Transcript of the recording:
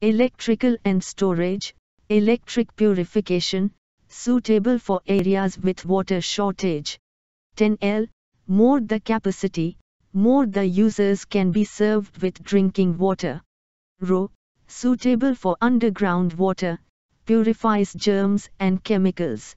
electrical and storage, electric purification, suitable for areas with water shortage. 10L, more the capacity, more the users can be served with drinking water. RO, suitable for underground water, purifies germs and chemicals.